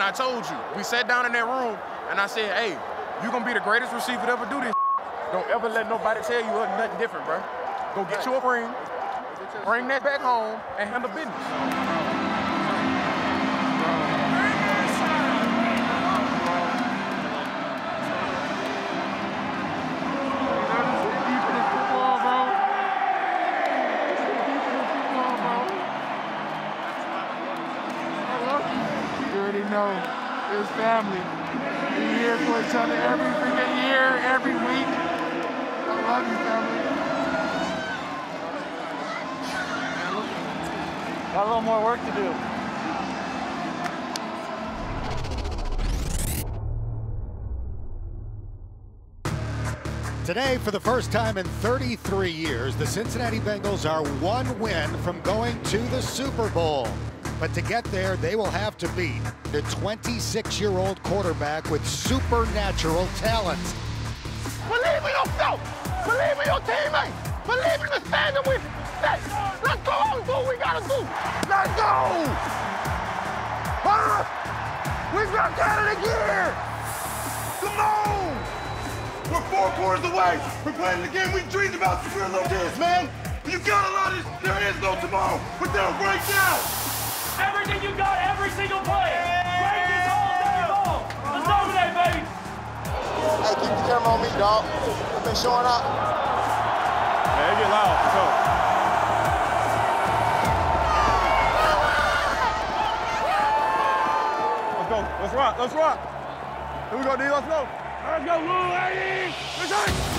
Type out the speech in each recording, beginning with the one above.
And I told you, we sat down in that room, and I said, hey, you're going to be the greatest receiver to ever do this. Don't ever let nobody tell you nothing different, bro. Go get you a ring, bring that back home, and handle business. Today, for the first time in 33 years, the Cincinnati Bengals are one win from going to the Super Bowl. But to get there, they will have to beat the 26-year-old quarterback with supernatural talent. Believe in yourself. Believe in your teammates. Believe in the standard we set. Let's go. Do what we got to do. Let's go. Huh? We got Canada gear. Come on. We're four quarters away We're playing the game we dreamed about for a little bit, man. You got a lot of There is no tomorrow. We're there right now. Everything you got, every single play. Break this whole damn ball. Let's dominate, baby. Hey, keep the camera on me, dog. I've been showing up. Man, get loud. Go. Let's go. Let's rock. Let's rock. Here we go, D. Let's go. Let's go, Lou, lady. Let's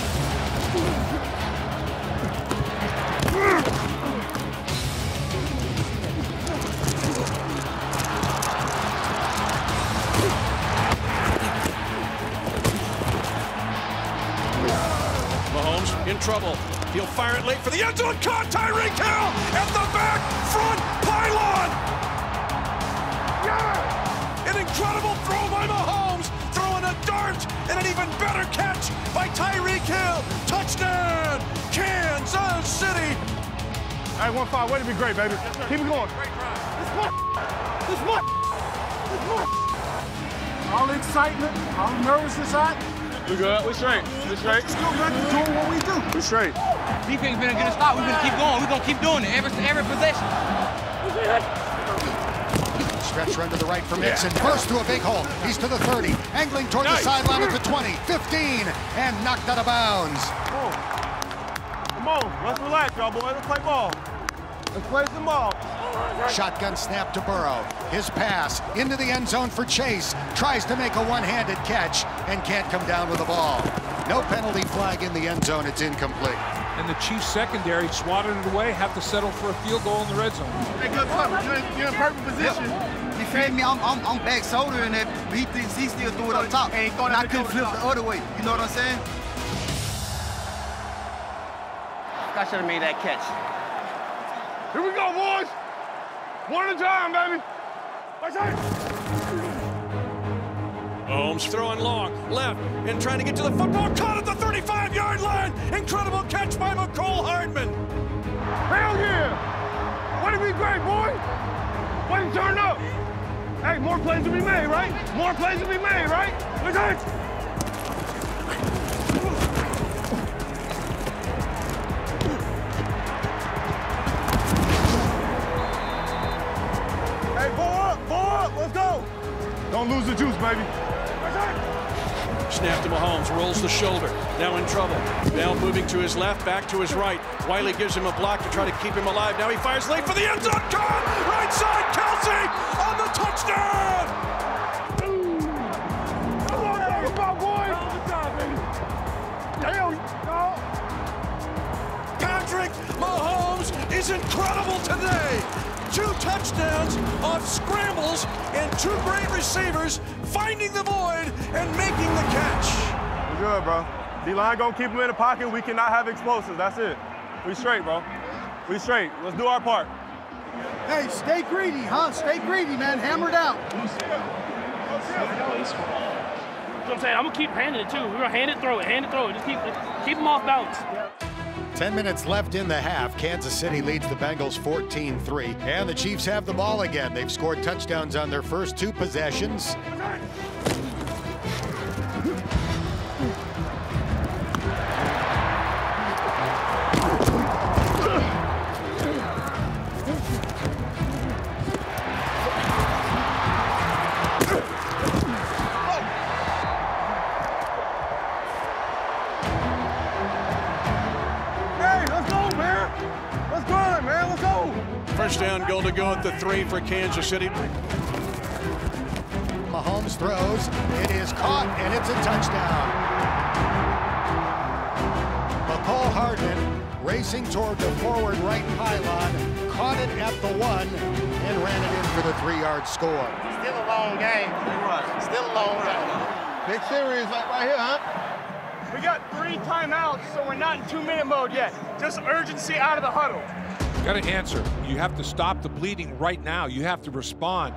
in trouble. He'll fire it late for the end zone. Caught Tyreek Hill at the back front pylon. Yeah! An incredible throw by Mahomes, dart, and an even better catch by Tyreek Hill. Touchdown, Kansas City. All right, one five. Way to be great, baby. Yes, Keep it going. Great try. This one. This one. This one. All the excitement, all the nervousness out. We good. We straight. We straight. Still back to doing what we do. We straight. Defense been gonna get a stop. We're gonna keep going. We're gonna keep doing it every every possession. Stretch run to the right for Mixon. Yeah. Burst to a big hole. He's to the 30. Angling toward nice. the sideline at the 20. 15. And knocked out of bounds. Oh. Come on. Come on. Let's relax, y'all boys. Let's play ball. Let's play some ball. Shotgun snap to Burrow. His pass into the end zone for Chase. Tries to make a one-handed catch and can't come down with the ball. No penalty flag in the end zone. It's incomplete. And the Chiefs secondary swatted it away, have to settle for a field goal in the red zone. Hey, good cover. You're in, you're in perfect position. Yep. You feel me? I'm, I'm, I'm back shoulder and that he thinks he still threw it up top. And, and I couldn't flip the other way. You know what I'm saying? I should have made that catch. Here we go, boys. One at a time, baby. Watch out. Holmes throwing long, left, and trying to get to the football. Caught at the 35-yard line. Incredible catch by Mecole Hardman. Hell yeah. Way to be great, boy. Way to turn up. Hey, more plays will be made, right? More plays will be made, right? Look it. Don't lose the juice, baby. Snap to Mahomes, rolls the shoulder, now in trouble. Now moving to his left, back to his right. Wiley gives him a block to try to keep him alive. Now he fires late for the end zone. Caught! Right side, the touchdown! Come on, come on, boys! Hell, no! Patrick Mahomes is incredible today two touchdowns off scrambles and two great receivers finding the void and making the catch. We're good, bro. D-line gonna keep him in the pocket. We cannot have explosives. That's it. We straight, bro. We straight. Let's do our part. Hey, stay greedy, huh? Stay greedy, man. Hammer it out. That's what I'm saying. I'm gonna keep handing it too. We're gonna hand it, throw it, hand it, throw it. Just keep keep them off balance. 10 minutes left in the half. Kansas City leads the Bengals 14 3. And the Chiefs have the ball again. They've scored touchdowns on their first two possessions. First down goal to go at the three for Kansas City. Mahomes throws. It is caught, and it's a touchdown. Mecole Hardman racing toward the forward right pylon, caught it at the one, and ran it in for the three-yard score. Still a long game. Still a long game. Big series like right here, huh? We got three timeouts, so we're not in two-minute mode yet. Just urgency out of the huddle. Got to answer. You have to stop the bleeding right now. You have to respond.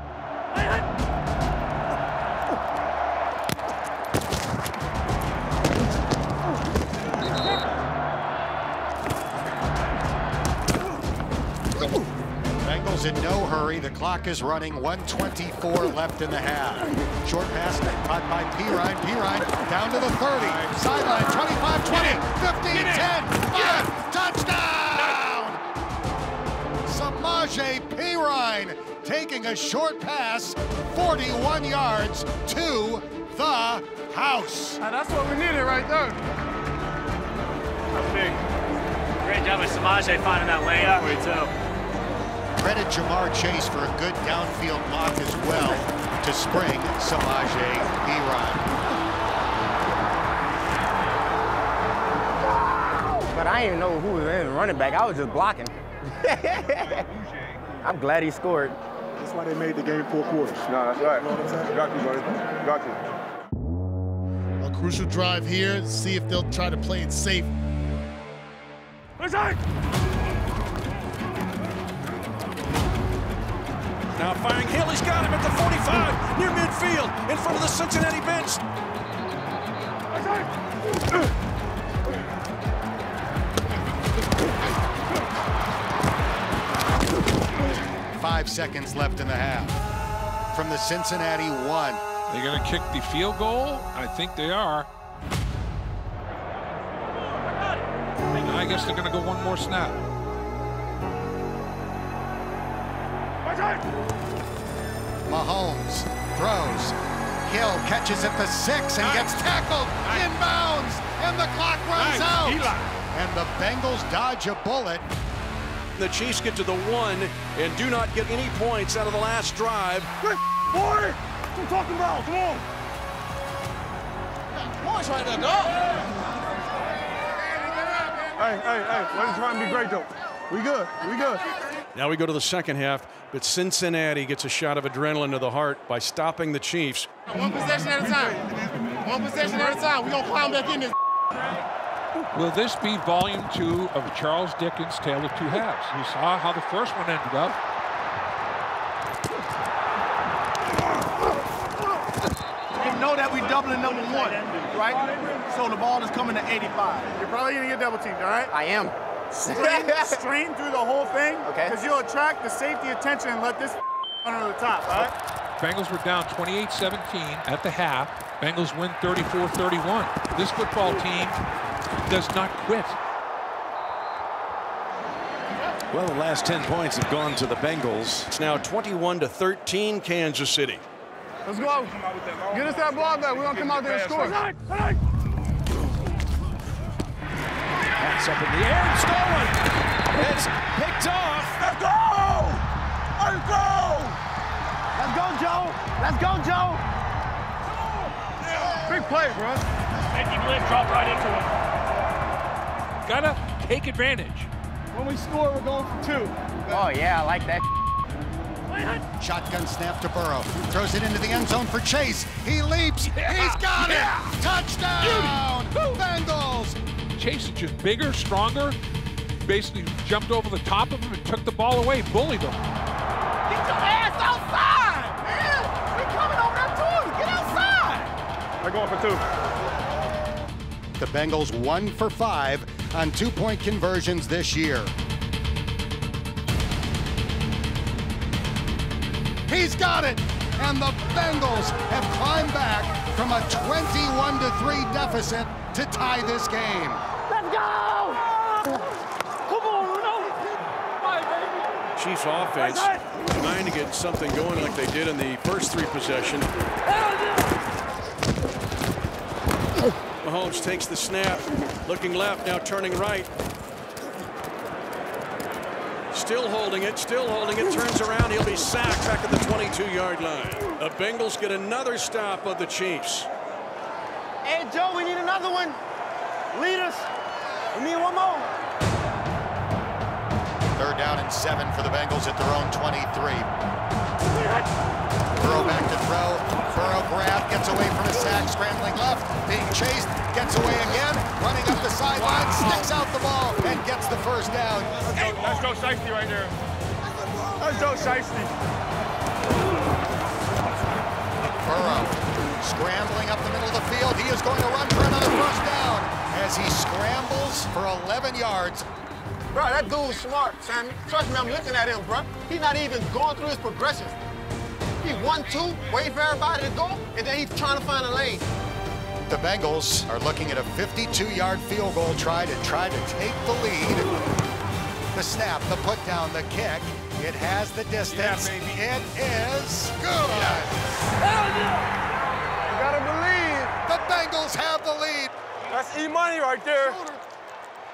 Bengals in no hurry. The clock is running. 124 left in the half. Short pass caught by Perine. Perine down to the 30. Sideline 25 20, 15 10, Samaje Perine taking a short pass 41 yards to the house. Now, that's what we needed right there. That's big. Great job by Samaje finding that lane for you, too. Credit Ja'Marr Chase for a good downfield block as well to spring Samaje Perine. But I didn't know who was in running back. I was just blocking. I'm glad he scored. That's why they made the game four quarters. No, that's right. You know what I'm saying? Got you, buddy. Got you. A crucial drive here. See if they'll try to play it safe. Now firing Hill, he's got him at the 45, near midfield, in front of the Cincinnati bench. Five seconds left in the half. From the Cincinnati one. They're going to kick the field goal? I think they are. I guess they're going to go one more snap. Mahomes throws. Hill catches at the six and gets tackled inbounds, and the clock runs out. And the Bengals dodge a bullet. The Chiefs get to the one and do not get any points out of the last drive. Boy, what I'm talking about? Come on. Points right there, dog. Hey, hey, hey. Let's try and be great, though. We good. We good. Now we go to the second half, but Cincinnati gets a shot of adrenaline to the heart by stopping the Chiefs. One possession at a time. One possession at a time. we going to climb back in this. Will this be volume two of Charles Dickens' Tale of Two Halves? You saw how the first one ended up. They know that we doubling number one, right? So the ball is coming to 85. You're probably going to get double teamed, all right? I am. Strain, strain through the whole thing. Okay. Because you'll attract the safety attention and let this run under the top, all right? Bengals were down 28-17 at the half. Bengals win 34-31. This football team does not quit. Well, the last 10 points have gone to the Bengals. It's now 21 to 13 Kansas City. Let's go. Get us that ball back. We're going to come out there and score. Pass up in the air and stolen. It's picked off. Let's go! Let's go! Let's go, Joe. Let's go, Joe. Big play, bro. Safety blitz, drop right into him. Gotta take advantage. When we score, we're going for two. Oh, yeah, I like that. Shotgun snap to Burrow. Throws it into the end zone for Chase. He leaps. He's got it. Touchdown. Bengals. Chase is just bigger, stronger. Basically jumped over the top of him and took the ball away, bullied him. Get your ass outside, man. We're coming over there too. Get outside. They're going for two. The Bengals one for five on two-point conversions this year. He's got it! And the Bengals have climbed back from a 21 3 deficit to tie this game. Let's go! Come on, Bruno! Chiefs offense trying to get something going like they did in the first three possession. Mahomes takes the snap, looking left, now turning right. Still holding it, still holding it, turns around, he'll be sacked back at the 22-yard line. The Bengals get another stop of the Chiefs. Hey, Joe, we need another one. Lead us. We need one more. Third down and seven for the Bengals at their own 23. Burrow back to throw. Burrow grab, gets away from a sack, scrambling left, being chased, gets away again, running up the sideline, sticks out the ball, and gets the first down. Let's go Shiesty right there. Let's go Shiesty. Burrow scrambling up the middle of the field. He is going to run for another first down as he scrambles for 11 yards. Bro, that dude's smart, Sammy. Trust me, I'm looking at him, bro. He's not even going through his progressions. He one, two, wait for everybody to go, and then he's trying to find a lane. The Bengals are looking at a 52-yard field goal try to try to take the lead. The snap, the put down, the kick. It has the distance. Yeah, it is good. You gotta believe. The Bengals have the lead. That's E-Money right there.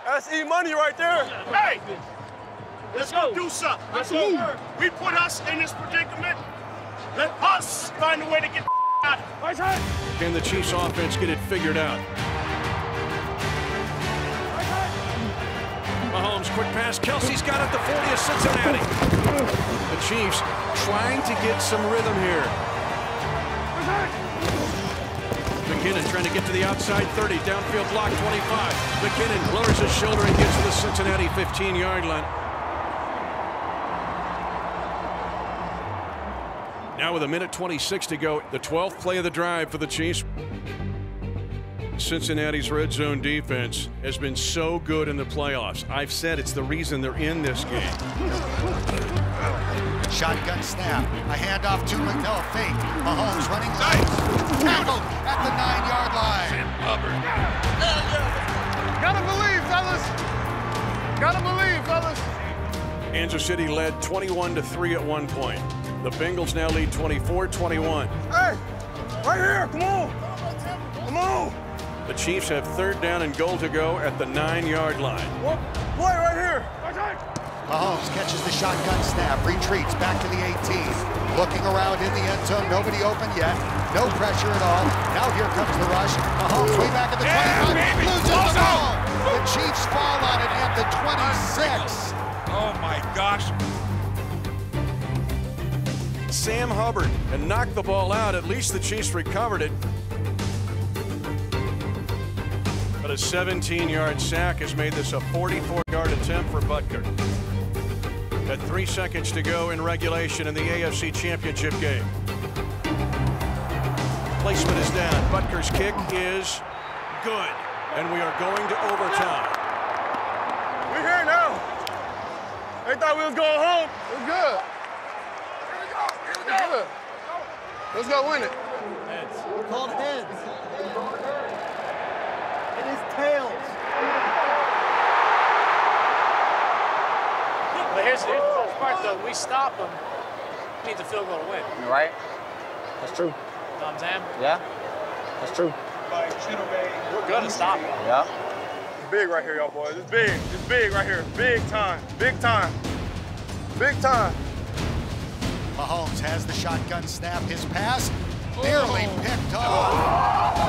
That's E-Money right there. Hey! Let's go do something. Let's move. We put us in this predicament. Let us find a way to get out. Can the Chiefs offense get it figured out? Mahomes, quick pass. Kelce's got it, the 40 of Cincinnati. The Chiefs trying to get some rhythm here. McKinnon trying to get to the outside 30, downfield block 25. McKinnon lowers his shoulder and gets to the Cincinnati 15-yard line. Now with a minute 26 to go, the 12th play of the drive for the Chiefs. Cincinnati's red zone defense has been so good in the playoffs. I've said it's the reason they're in this game. Shotgun snap. A handoff to McNeil. Fake. Mahomes running nice. Tackled at the nine-yard line. Gotta believe, fellas. Gotta believe, fellas. Kansas City led 21 to 3 at one point. The Bengals now lead 24-21. Hey, right here, come on. Come on. The Chiefs have third down and goal to go at the nine-yard line. What? Play right here. Mahomes catches the shotgun snap, retreats back to the 18. Looking around in the end zone, nobody open yet. No pressure at all. Now here comes the rush. Mahomes way back at the 25, loses the ball. The Chiefs fall on it at the 26. Oh my gosh. Sam Hubbard and knocked the ball out. At least the Chiefs recovered it. But a 17-yard sack has made this a 44-yard attempt for Butker. At three seconds to go in regulation in the AFC Championship game. Placement is down. Butker's kick is good. And we are going to overtime. We're here now. They thought we was going home. We're good. We're good. Let's go win it. Heads. Called heads. It is tails. But here's, here's the first part, though. We stop them. We need the field goal to win. You're right. That's true. You know I'm saying? Yeah. That's true. We're good at stopping them. Yeah. It's big right here, y'all boys. It's big. It's big right here. Big time. Big time. Big time. Mahomes has the shotgun snap. His pass nearly oh. picked off.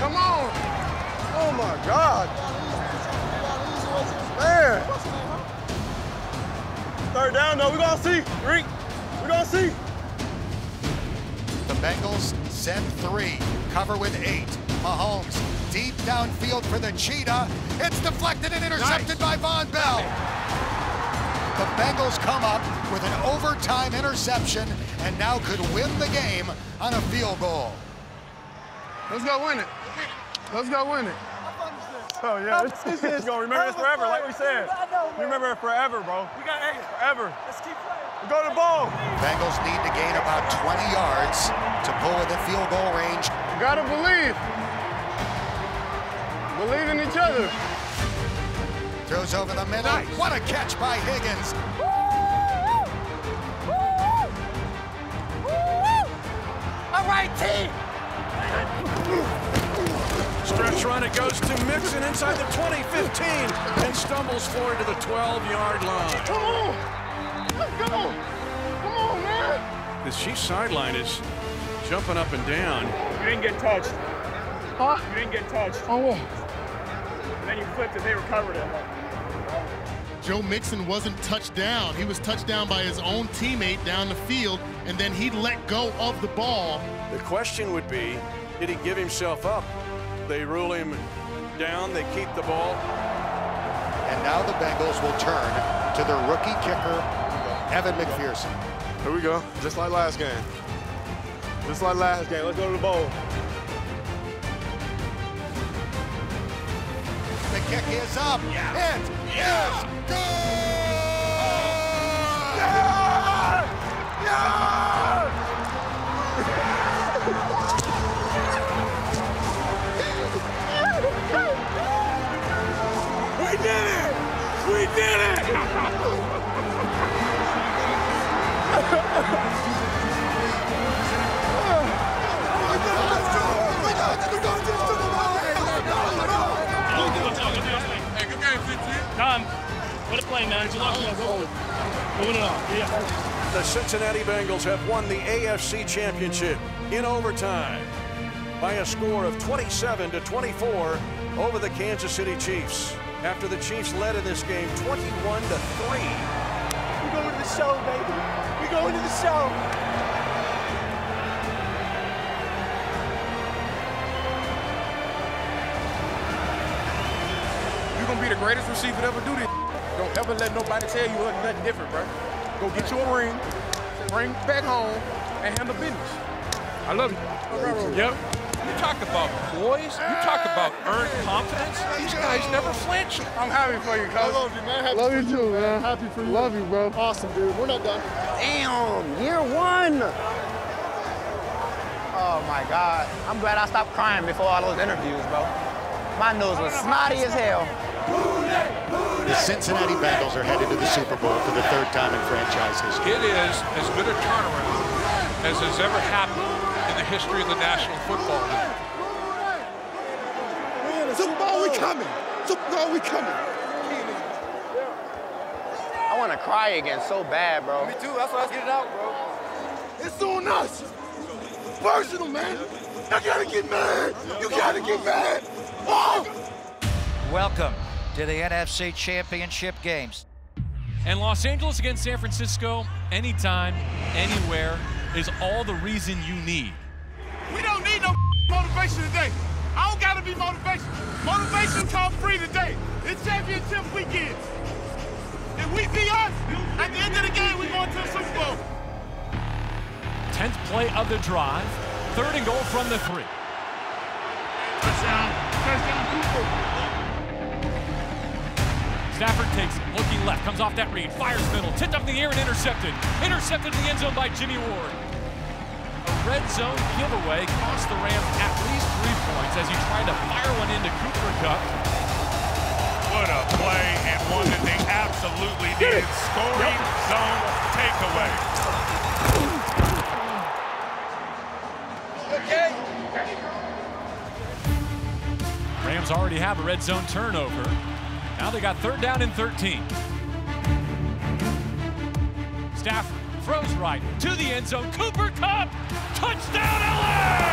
Come on. Oh my God. Man. Third down though. We're gonna see. Reek. We're gonna see. The Bengals send three, cover with eight. Mahomes deep downfield for the cheetah. It's deflected and intercepted by Vonn Bell. The Bengals come up with an overtime interception and now could win the game on a field goal. Let's go win it. Let's go win it. Oh, yeah. It's, it's, it's going to remember this forever, like we said. You remember it forever, bro. We got eight. Forever. Let's keep playing. Go to the ball. Bengals need to gain about 20 yards to pull within field goal range. You gotta believe. Believe in each other. Throws over the middle. What a catch by Higgins. All right, team. Stretch run, it goes to Mixon inside the 20, 15, and stumbles forward to the 12-yard line. Come on. Let's go. Come on, man. The Chiefs sideline is jumping up and down. You didn't get touched. Huh? You didn't get touched. Oh, And then you flipped it, they recovered it. Joe Mixon wasn't touched down. He was touched down by his own teammate down the field, and then he let go of the ball. The question would be, did he give himself up? They rule him down, they keep the ball. And now the Bengals will turn to their rookie kicker, Evan McPherson. Here we go. Just like last game. Just like last game. Let's go to the bowl. Kick is up. It is good. We did it! We did it! What a play, man. Good luck. Moving on. Yeah. The Cincinnati Bengals have won the AFC Championship in overtime by a score of 27 to 24 over the Kansas City Chiefs. After the Chiefs led in this game 21 to 3. We're going to the show, baby. We're going to the show. You're gonna be the greatest receiver to ever do this. Don't ever let nobody tell you look nothing different, bro. Go get you a ring, bring back home, and handle business. I love you. Yep. You talk about poise. You talk about earned confidence. These guys never flinch. I'm happy for you, coach. I love you, man. Happy Love for you too, man. Happy for you. Love you, bro. Awesome, dude. We're not done. Damn, year one. Oh my God. I'm glad I stopped crying before all those interviews, bro. My nose was snotty as hell. The Cincinnati Bengals are headed to the Super Bowl for the third time in franchise history. It is as good a turnaround as has ever happened in the history of the National Football League. Super Bowl, we coming. Super Bowl, we coming. I want to cry again so bad, bro. Me too. That's why I get it out, bro. It's on us. Personal, man. You gotta get mad. You gotta get mad. Oh! Welcome to the NFC Championship games. And Los Angeles against San Francisco, anytime, anywhere, is all the reason you need. We don't need no motivation today. I don't gotta be motivation. Motivation come free today. It's championship weekend. If we be us, at the end of the game, we going to the Super Bowl. 10th play of the drive, third and goal from the three. Touchdown. Touchdown, Cooper. Stafford takes it, looking left, comes off that read, fires middle, tipped up in the air and intercepted. Intercepted in the end zone by Jimmy Ward. A red zone giveaway cost the Rams at least three points as he tried to fire one into Cooper Kupp. What a play and one that they absolutely needed. Scoring zone takeaway. Okay. Rams already have a red zone turnover. Now they got third down and 13. Stafford throws right to the end zone. Cooper Kupp, touchdown LA!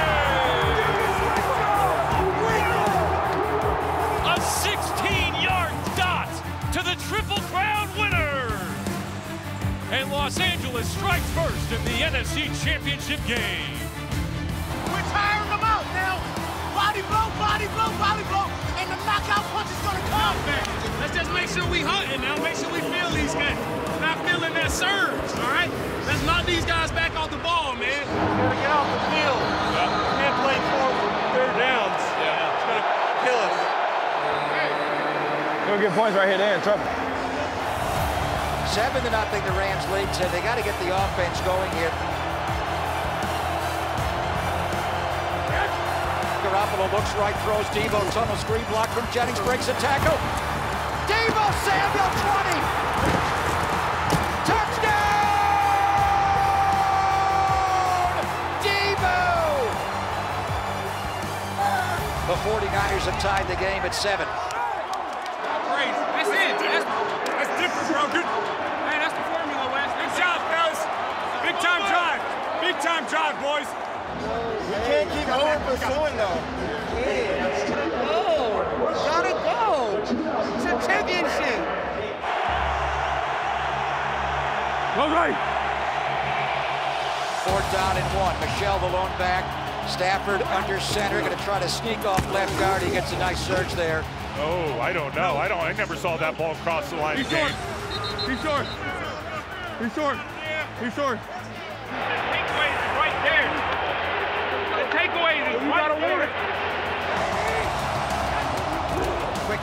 A 16-yard dot to the Triple Crown winner. And Los Angeles strikes first in the NFC Championship game. We're tiring them out now. Body blow, body blow, body blow, and the knockout punch is gonna come. Just make sure we hunting now. Make sure we feel these guys. Not feeling that surge, all right? Let's knock these guys back off the ball, man. Gotta get off the field. Yeah. Can't play four third downs. Yeah. It's gonna kill us. Go get points right here, Dan. trouble. Seven to nothing, the Rams lead. Said they got to get the offense going here. Garoppolo looks right, throws Deebo, tunnel screen block from Jennings, breaks a tackle. Deebo Samuel 20. Touchdown! Deebo! The 49ers have tied the game at seven. That's it. That's, that's different, bro. Good. Hey, that's the formula, Wes. Good job, fellas. Big time drive. Big time drive, boys. We can't keep over pursuing though. Go right. Fourth down and one. Michel, the lone back. Stafford under center, going to try to sneak off left guard. He gets a nice surge there. Oh, I don't know. I don't. I never saw that ball cross the line. He's Game. short. He's short. He's short. He's short.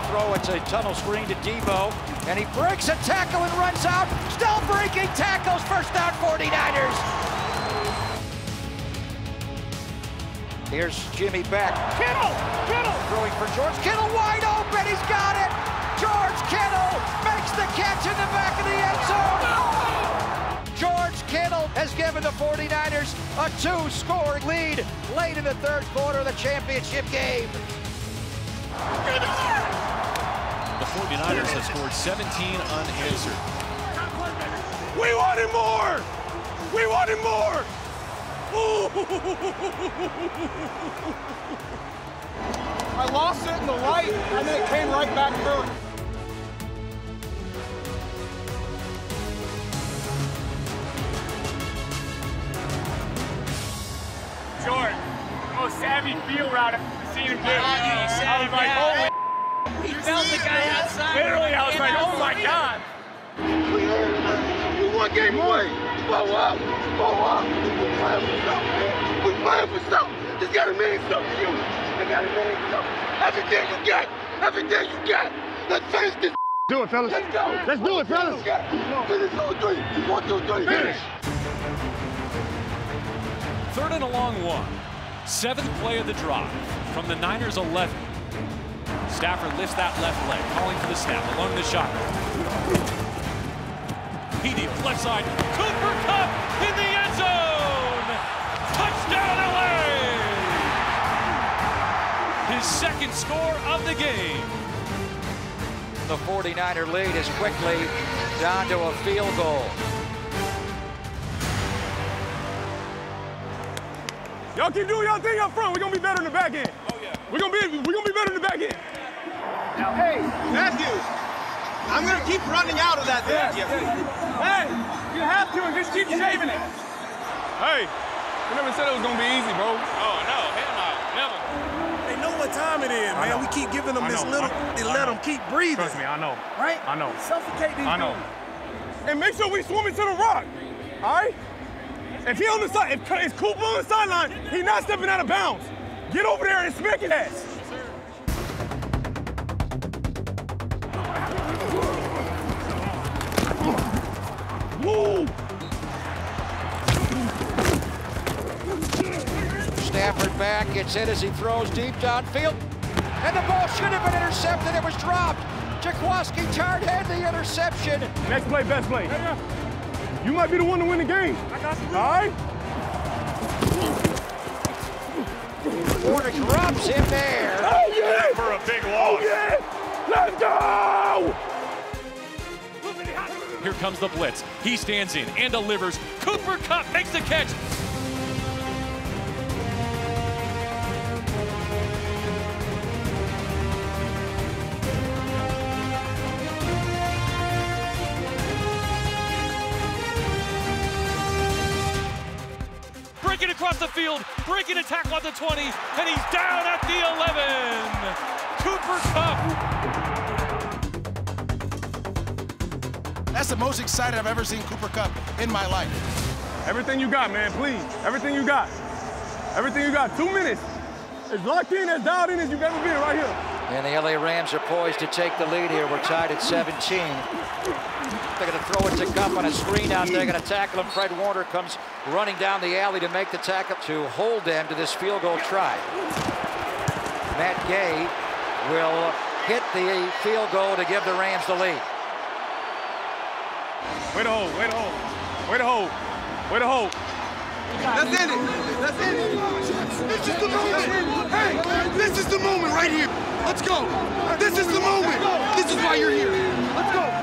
Throw. It's a tunnel screen to Deebo. And he breaks a tackle and runs out. Still breaking tackles. First down 49ers. Here's Jimmy back. Kittle! Kittle! Throwing for George Kittle. Wide open. He's got it. George Kittle makes the catch in the back of the end zone. George Kittle has given the 49ers a two-score lead late in the third quarter of the championship game. The 49ers have scored 17 unanswered. We wanted more. We wanted more. I lost it in the light, and then it came right back through. George, the most savvy field route I've seen him do. I was like, holy He felt the guy outside. Literally, I was like, oh my God. We one game away. Blow up. Blow up. We playing for something. We playing for something. This gotta mean something to you. It gotta mean something. Everything you got. Everything you got. Let's finish this. Do it, fellas. Let's go. Let's do it, fellas. Finish two, three. One, two, three. Finish. Third and a long one. Seventh play of the drive from the Niners 11. Stafford lifts that left leg, calling for the snap along the shotgun. He deals left side. Cooper Kupp in the end zone. Touchdown LA. His second score of the game. The 49er lead is quickly down to a field goal. Y'all keep doing y'all thing up front. We're gonna be better in the back end. Oh yeah. We're gonna be we're gonna be better in the back end. Now, hey, Matthew, I'm gonna keep running out of that Yeah. thing. Hey, you have to and just keep shaving it. Hey, we never said it was gonna be easy, bro. Oh, no, hell no, never. They know what time it is, man. We keep giving them this little, they let them keep breathing. Trust me, I know. Right? I know. Suffocate these I know. dudes. And make sure we swim into the rock. All right? If he on the side, if it's Cooper on the sideline, he not stepping out of bounds. Get over there and smack his ass. Stafford back, gets hit as he throws deep downfield. And the ball should have been intercepted. It was dropped. Jaquiski Tartt had the interception. Next play, best play. You might be the one to win the game. I got you. All right? Warner drops him there. Oh, yeah! For a big loss. Oh, yeah! Let's go! Here comes the blitz. He stands in and delivers. Cooper Kupp makes the catch. Breaking across the field, breaking a tackle at the 20, and he's down at the 11. Cooper Kupp That's the most excited I've ever seen Cooper Kupp in my life. Everything you got, man, please. Everything you got. Everything you got. Two minutes. As locked in, as dialed in as you've ever been right here. And the LA Rams are poised to take the lead here. We're tied at 17. They're going to throw it to Kupp on a screen out there. Going to tackle him. Fred Warner comes running down the alley to make the tackle to hold them to this field goal try. Matt Gay will hit the field goal to give the Rams the lead. Way to hold, way to hold, way to hold, way to hold. That's in it. That's in it. This is the moment. Hey, this is the moment right here. Let's go. This is the moment. This is why you're here. Let's go.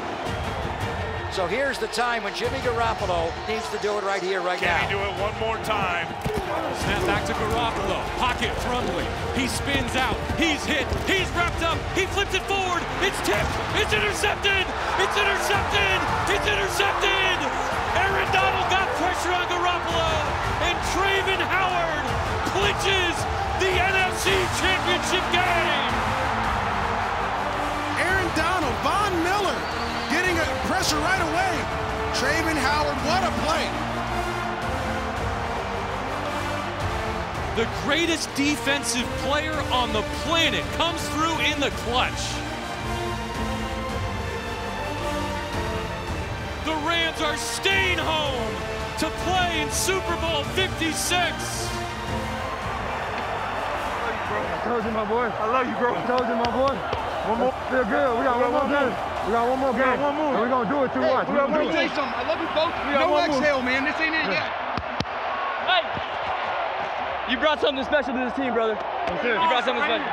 So here's the time when Jimmy Garoppolo needs to do it right here, right Can now. he do it one more time? Snap back to Garoppolo. Pocket Trumley. He spins out. He's hit. He's wrapped up. He flips it forward. It's tipped. It's intercepted. It's intercepted. It's intercepted. Aaron Donald got pressure on Garoppolo. And Travin Howard clinches the NFC Championship game. Pressure right away. Travin Howard, what a play. The greatest defensive player on the planet comes through in the clutch. The Rams are staying home to play in Super Bowl 56. I told you, my boy. I love you, bro. I told you, my boy. One more. Feel good. We got one more game. We got one more game. One more. And we're going to do it too Hey, much. We're got one say something. I love you both. We got no one more. exhale, man. This ain't it yet. Hey! You brought something special to this team, brother. You brought something special.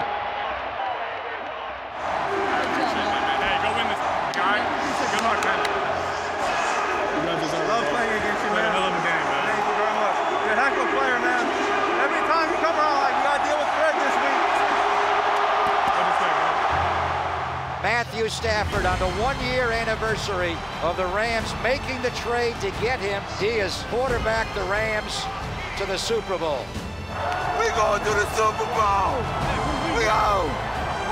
Matthew Stafford on the one-year anniversary of the Rams making the trade to get him. He has quarterbacked the Rams to the Super Bowl. We going to the Super Bowl. We out.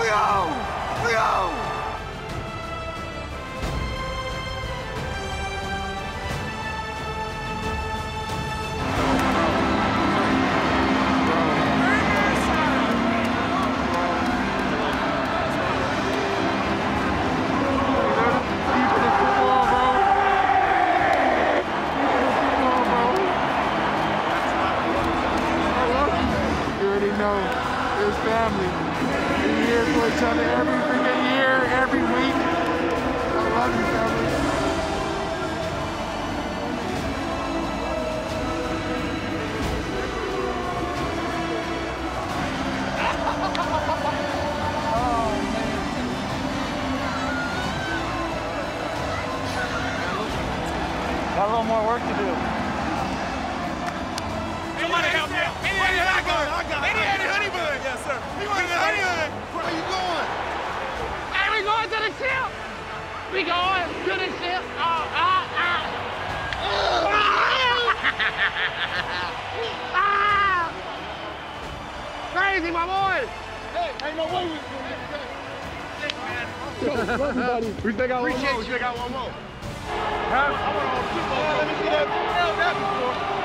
We out. We out. More work to do. Somebody help me out. Hey, I got it. I got it. Hey, Eddie Honeywood. Yes, sir. You want to Honeywood? Where are you going? Hey, we going to the ship. We going to the ship. Oh, ah, ah. ah. Crazy, my boy. Hey, ain't no way we We still got one more. We still got one more. Huh? I Super Bowl. Let me see that. That before.